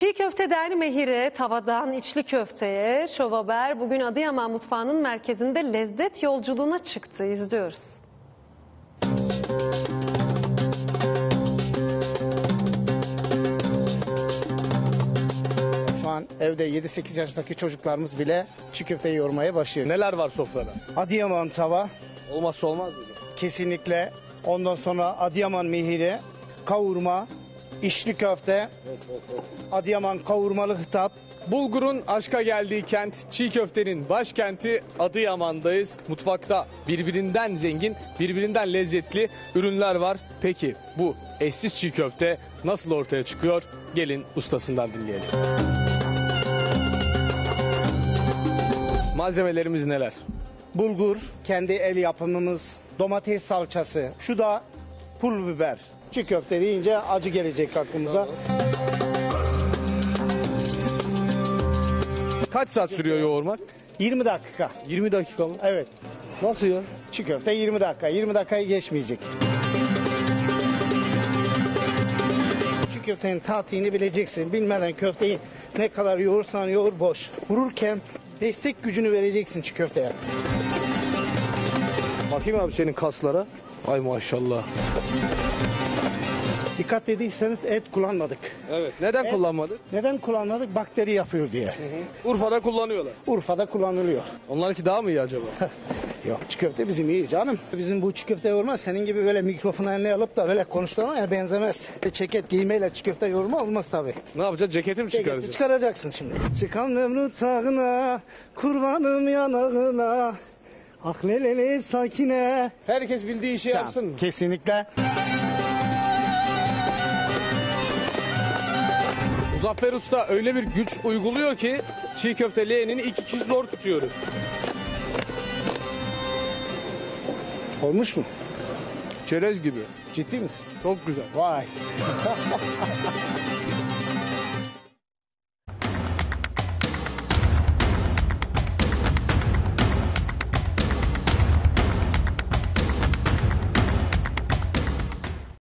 Çiğ köfteden mehire, tavadan içli köfteye, şovaber bugün Adıyaman mutfağının merkezinde lezzet yolculuğuna çıktı. İzliyoruz. Şu an evde 7-8 yaşındaki çocuklarımız bile çiğ köfte yoğurmaya başlıyor. Neler var sofrada? Adıyaman tava Olmazsa olmaz mı? kesinlikle. Ondan sonra Adıyaman mihiri, kavurma, içli köfte, Adıyaman kavurmalı hitap. Bulgur'un aşka geldiği kent, çiğ köftenin başkenti Adıyaman'dayız. Mutfakta birbirinden zengin, birbirinden lezzetli ürünler var. Peki bu eşsiz çiğ köfte nasıl ortaya çıkıyor? Gelin ustasından dinleyelim. Malzemelerimiz neler? Bulgur, kendi el yapımımız, domates salçası, şu da pul biber. Çiğ köfte deyince acı gelecek aklımıza. Kaç saat sürüyor yoğurmak? 20 dakika. 20 dakika mı? Evet. Nasıl ya? Çiğ köfte 20 dakika. 20 dakikayı geçmeyecek. Çiğ köftenin tatini bileceksin. Bilmeden köfteyi ne kadar yoğursan yoğur boş. Vururken destek gücünü vereceksin çiğ köfteye. Bakayım abi senin kaslara. Ay maşallah. Dikkat dediyseniz et kullanmadık. Evet. Neden kullanmadık? Neden kullanmadık? Bakteri yapıyor diye. Urfa'da kullanıyorlar. Urfa'da kullanılıyor. Onlarınki daha mı iyi acaba? Yok çiğ köfte bizim iyi canım. Bizim bu çiğ köfte yoğurma senin gibi böyle mikrofonu eline alıp da böyle konuştuğuna benzemez. Ceket giymeyle çiğ köfte yoğurma olmaz tabii. ne yapacağız? Ceketi mi Ceketi çıkaracağız? çıkaracaksın şimdi. Çıkan Nemrut tağına, kurbanım yanağına. Ah lelele sakine. Herkes bildiği işi yapsın? Kesinlikle. Muzaffer Usta öyle bir güç uyguluyor ki çiğ köfte leğenini iki kişi zor tutuyoruz. Olmuş mu? Çerez gibi. Ciddi misin? Çok güzel. Vay.